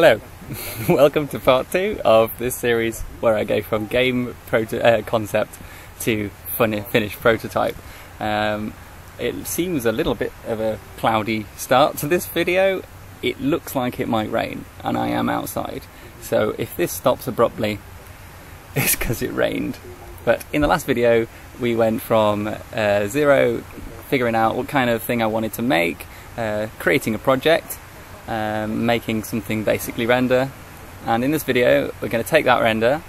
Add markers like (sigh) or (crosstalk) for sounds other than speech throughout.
Hello, (laughs) welcome to part two of this series where I go from game uh, concept to finished prototype. Um, it seems a little bit of a cloudy start to this video. It looks like it might rain and I am outside. So if this stops abruptly, (laughs) it's because it rained. But in the last video, we went from uh, zero, figuring out what kind of thing I wanted to make, uh, creating a project, um, making something basically render. And in this video, we're going to take that render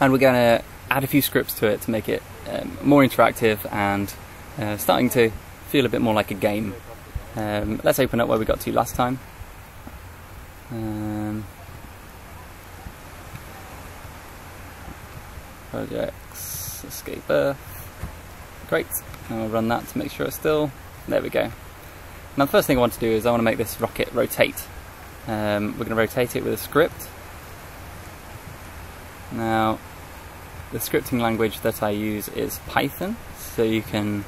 and we're going to add a few scripts to it to make it um, more interactive and uh, starting to feel a bit more like a game. Um, let's open up where we got to last time. Um, projects, escape Earth. Great. And we'll run that to make sure it's still. There we go. Now the first thing I want to do is I want to make this rocket rotate. Um, we're going to rotate it with a script. Now the scripting language that I use is Python, so you can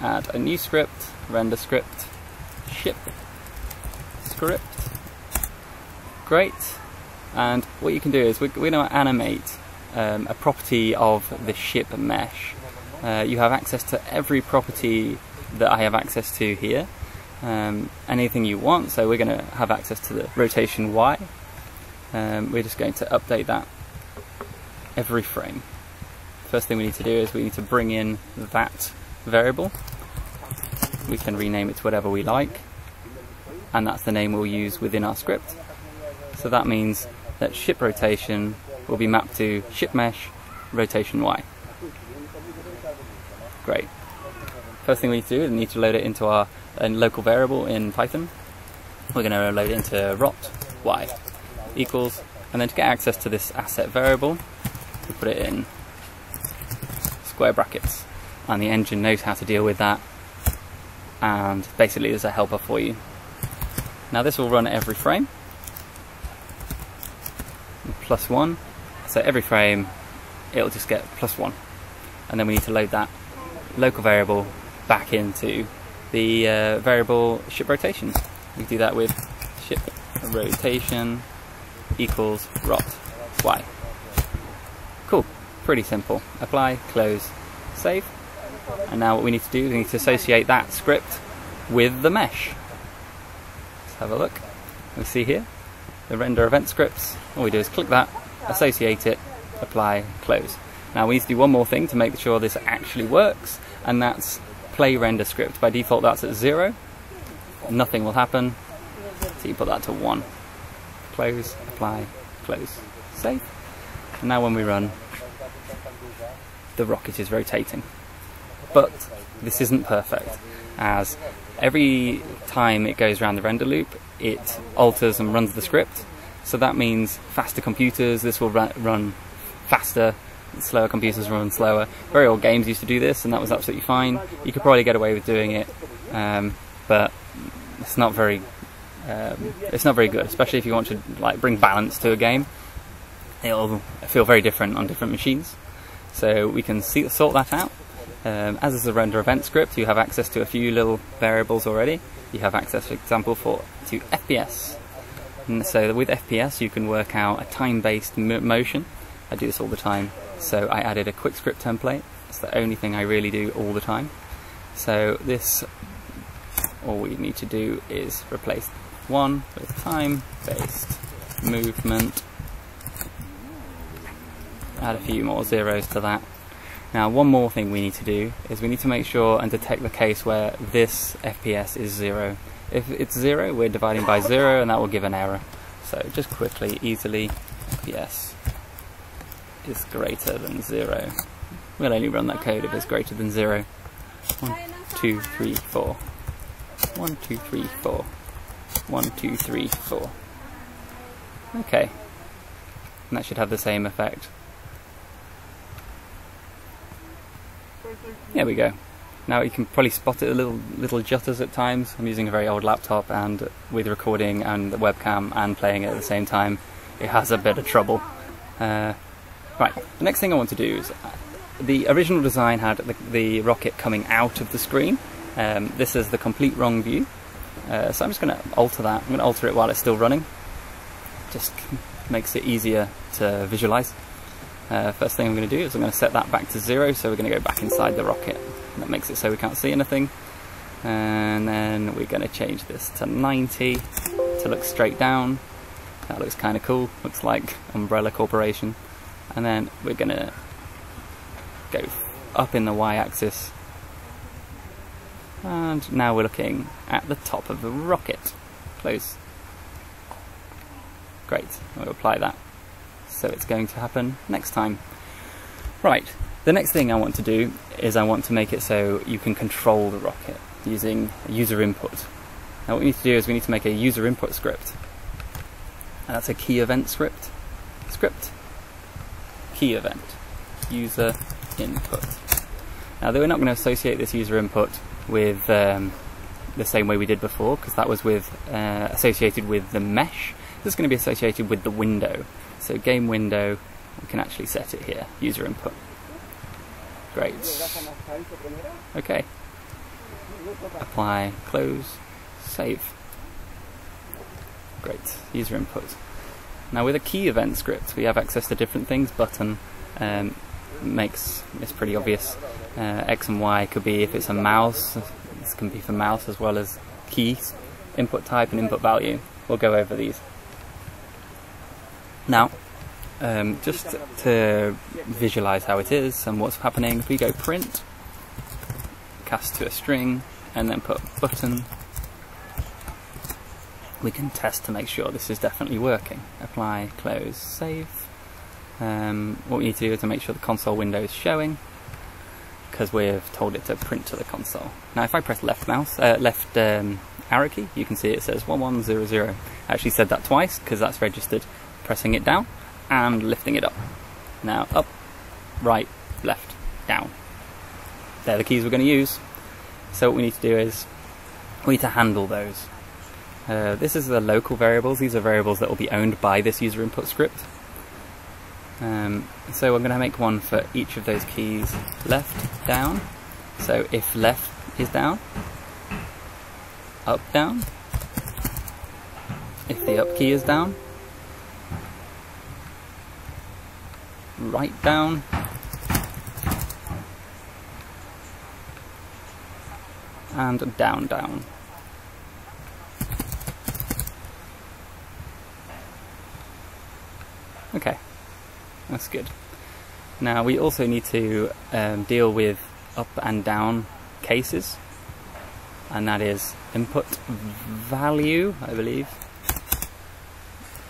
add a new script, render script, ship script. Great. And what you can do is we're, we're going to animate um, a property of the ship mesh. Uh, you have access to every property that I have access to here um, anything you want. So we're going to have access to the rotation Y. Um, we're just going to update that every frame. First thing we need to do is we need to bring in that variable. We can rename it to whatever we like, and that's the name we'll use within our script. So that means that ship rotation will be mapped to ship mesh rotation Y. Great. First thing we need to do is we need to load it into our a local variable in Python. We're going to load it into rot y equals, and then to get access to this asset variable, we put it in square brackets, and the engine knows how to deal with that, and basically there's a helper for you. Now this will run every frame, plus one, so every frame it'll just get plus one, and then we need to load that local variable back into the uh, variable ship rotation. We do that with ship rotation equals rot y. Cool, pretty simple. Apply, close, save. And now what we need to do is we need to associate that script with the mesh. Let's have a look. We see here the render event scripts. All we do is click that, associate it, apply, close. Now we need to do one more thing to make sure this actually works, and that's play render script. By default that's at zero. Nothing will happen. So you put that to one. Close, apply, close, save. And now when we run, the rocket is rotating. But this isn't perfect, as every time it goes around the render loop, it alters and runs the script. So that means faster computers, this will run faster slower computers run slower. Very old games used to do this, and that was absolutely fine. You could probably get away with doing it, um, but it's not very um, it's not very good, especially if you want to like bring balance to a game. It'll feel very different on different machines. So we can see, sort that out. Um, as is a render event script, you have access to a few little variables already. You have access, for example, for to FPS. And so with FPS, you can work out a time-based motion. I do this all the time so I added a quick script template. It's the only thing I really do all the time. So this, all we need to do is replace one with time-based movement. Add a few more zeros to that. Now one more thing we need to do is we need to make sure and detect the case where this FPS is zero. If it's zero, we're dividing by zero and that will give an error. So just quickly, easily, FPS is greater than zero. We'll only run that code if it's greater than zero. One, two, three, four. One, two, three, four. One, two, three, four. Okay. And that should have the same effect. There we go. Now you can probably spot it a little little jutters at times. I'm using a very old laptop and with recording and the webcam and playing it at the same time, it has a bit of trouble. Uh, Right, the next thing I want to do is, uh, the original design had the, the rocket coming out of the screen. Um, this is the complete wrong view. Uh, so I'm just going to alter that. I'm going to alter it while it's still running. just (laughs) makes it easier to visualize. Uh, first thing I'm going to do is I'm going to set that back to zero, so we're going to go back inside the rocket. That makes it so we can't see anything. And then we're going to change this to 90 to look straight down. That looks kind of cool, looks like Umbrella Corporation. And then we're going to go up in the y-axis. And now we're looking at the top of the rocket. Close. Great, we'll apply that so it's going to happen next time. Right, the next thing I want to do is I want to make it so you can control the rocket using user input. Now what we need to do is we need to make a user input script. And that's a key event script. Script, key event, user input. Now we're not going to associate this user input with um, the same way we did before because that was with uh, associated with the mesh. This is going to be associated with the window. So game window, we can actually set it here, user input. Great. Okay. Apply, close, save. Great, user input. Now with a key event script, we have access to different things. Button um, makes it's pretty obvious. Uh, X and Y could be if it's a mouse. This can be for mouse as well as keys, input type and input value. We'll go over these. Now, um, just to visualize how it is and what's happening, if we go print, cast to a string, and then put button, we can test to make sure this is definitely working. Apply, close, save. Um, what we need to do is to make sure the console window is showing, because we've told it to print to the console. Now if I press left mouse, uh, left um, arrow key, you can see it says 1100. I actually said that twice, because that's registered pressing it down and lifting it up. Now up, right, left, down. They're the keys we're going to use. So what we need to do is we need to handle those. Uh, this is the local variables. These are variables that will be owned by this user input script. Um, so I'm going to make one for each of those keys left, down. So if left is down, up, down. If the up key is down, right down. And down, down. Okay, that's good. Now we also need to um, deal with up and down cases, and that is input value, I believe.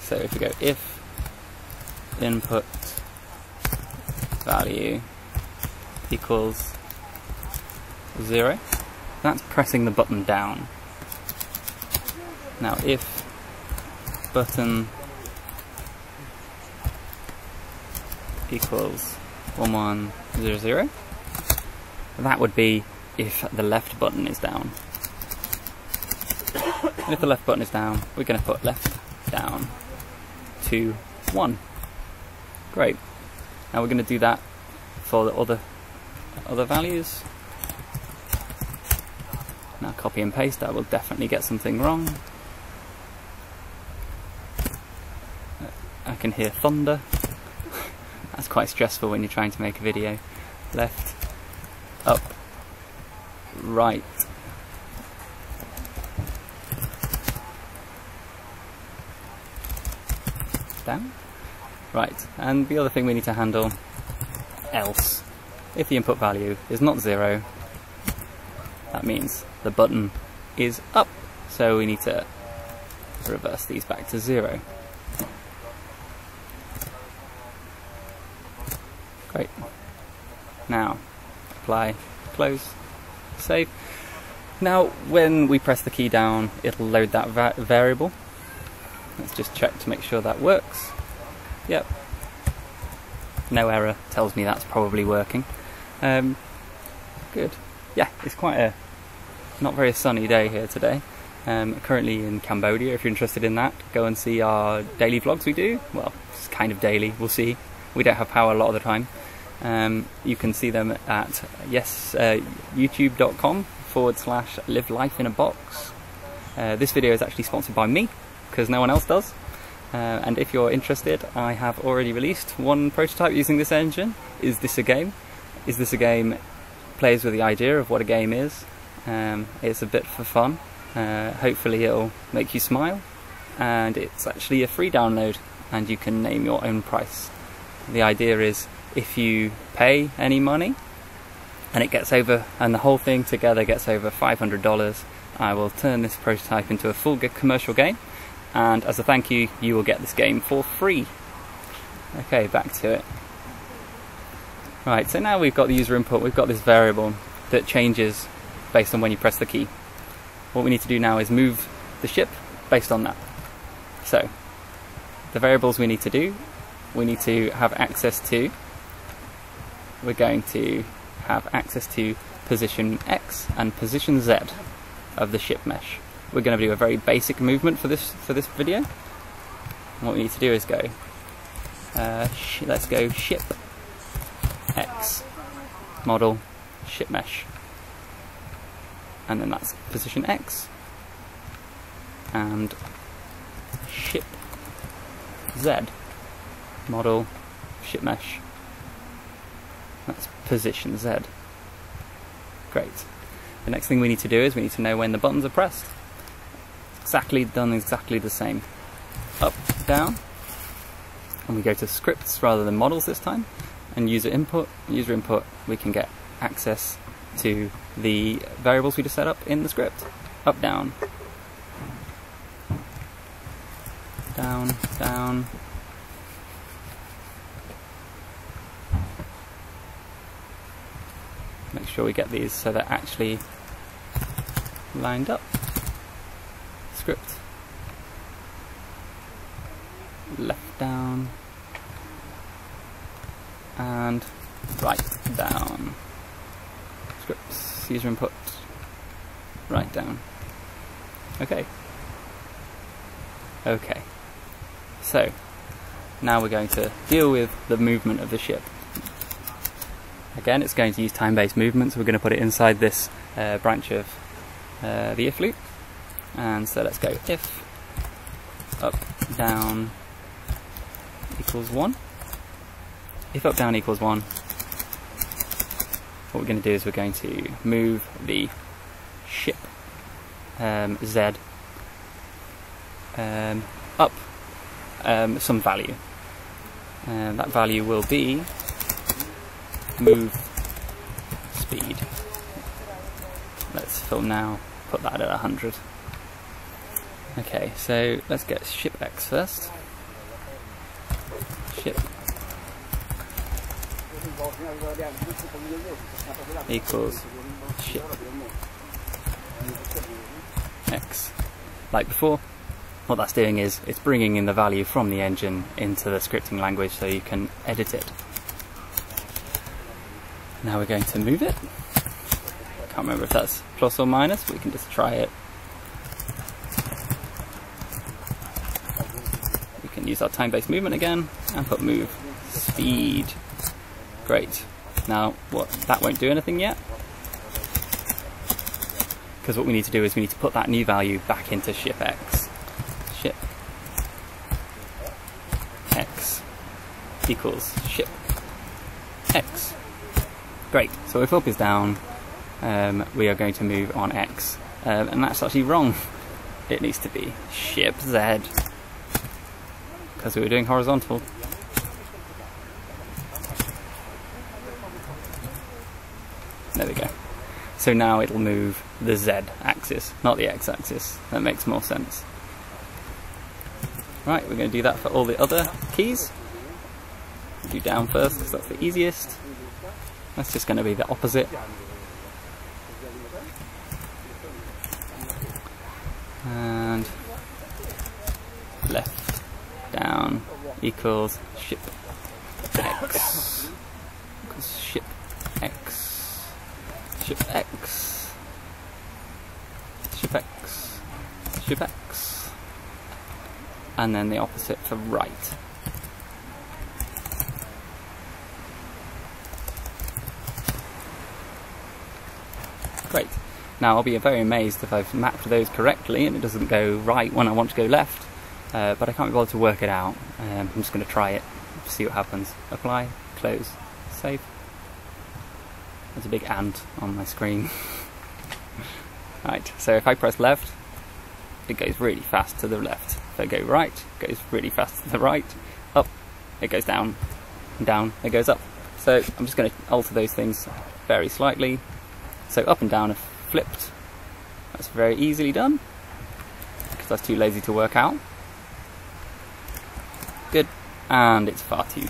So if we go if input value equals zero, that's pressing the button down. Now if button equals 1100, that would be if the left button is down. If the left button is down, we're going to put left down to 1. Great. Now we're going to do that for the other other values. Now copy and paste, that will definitely get something wrong. I can hear thunder. That's quite stressful when you're trying to make a video. Left, up, right. Down. Right, and the other thing we need to handle, else, if the input value is not zero, that means the button is up. So we need to reverse these back to zero. Great. Now, apply, close, save. Now, when we press the key down, it'll load that va variable. Let's just check to make sure that works. Yep. No error tells me that's probably working. Um, good. Yeah, it's quite a not very sunny day here today. Um, currently in Cambodia. If you're interested in that, go and see our daily vlogs we do. Well, it's kind of daily. We'll see. We don't have power a lot of the time. Um, you can see them at yes uh, youtube.com forward slash live life in a box. Uh, this video is actually sponsored by me because no one else does. Uh, and if you're interested, I have already released one prototype using this engine. Is this a game? Is this a game? Plays with the idea of what a game is. Um, it's a bit for fun. Uh, hopefully, it'll make you smile. And it's actually a free download, and you can name your own price. The idea is if you pay any money, and it gets over, and the whole thing together gets over $500, I will turn this prototype into a full commercial game and as a thank you, you will get this game for free. Okay, back to it. Right, so now we've got the user input, we've got this variable that changes based on when you press the key. What we need to do now is move the ship based on that. So, the variables we need to do, we need to have access to, we're going to have access to position X and position Z of the ship mesh we're going to do a very basic movement for this for this video. And what we need to do is go, uh, let's go ship X model ship mesh, and then that's position X and ship Z model ship mesh. That's position Z. Great. The next thing we need to do is we need to know when the buttons are pressed exactly done exactly the same. Up, down, and we go to scripts rather than models this time, and user input, user input, we can get access to the variables we just set up in the script. Up, down, down, down, sure we get these so they're actually lined up script. Left down and right down. Scripts, user input, right down. Okay. Okay. So, now we're going to deal with the movement of the ship. Again, it's going to use time-based movements. So we're going to put it inside this uh, branch of uh, the if loop. And so let's go if up down equals 1. If up down equals 1, what we're going to do is we're going to move the ship um, z um, up um, some value. And that value will be move speed. Let's film now, put that at 100. Okay, so let's get ship X first. Ship equals ship X. Like before, what that's doing is it's bringing in the value from the engine into the scripting language so you can edit it. Now we're going to move it. Can't remember if that's plus or minus, we can just try it We can use our time-based movement again and put move speed. Great. Now, what that won't do anything yet. Because what we need to do is we need to put that new value back into ship X. Ship X equals ship X. Great. So if up is down, um, we are going to move on X. Um, and that's actually wrong. (laughs) It needs to be ship Z because we were doing horizontal. There we go. So now it'll move the Z axis, not the X axis. That makes more sense. Right, we're going to do that for all the other keys. Do down first because that's the easiest. That's just going to be the opposite. And left down equals ship x. Equals ship x. Ship x. Ship x. Ship x. And then the opposite for right great now I'll be very amazed if I've mapped those correctly and it doesn't go right when I want to go left uh, but I can't be bothered to work it out. Um, I'm just going to try it, see what happens. Apply, close, save. There's a big ant on my screen. (laughs) right, so if I press left, it goes really fast to the left. If I go right, it goes really fast to the right. Up, it goes down. And down, it goes up. So I'm just going to alter those things very slightly. So up and down are flipped. That's very easily done because I too lazy to work out. Good. And it's far too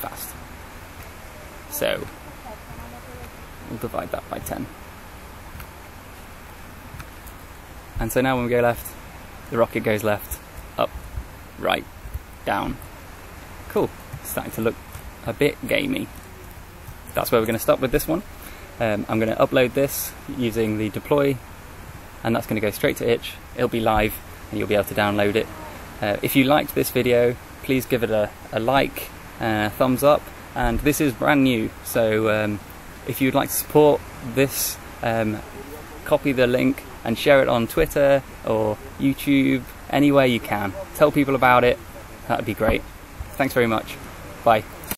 fast. So we'll divide that by 10. And so now when we go left, the rocket goes left, up, right, down. Cool. starting to look a bit gamey. That's where we're going to stop with this one. Um, I'm going to upload this using the deploy, and that's going to go straight to itch. It'll be live, and you'll be able to download it. Uh, if you liked this video, please give it a, a like, uh, thumbs up, and this is brand new, so um, if you'd like to support this, um, copy the link and share it on Twitter or YouTube, any way you can. Tell people about it, that'd be great. Thanks very much. Bye.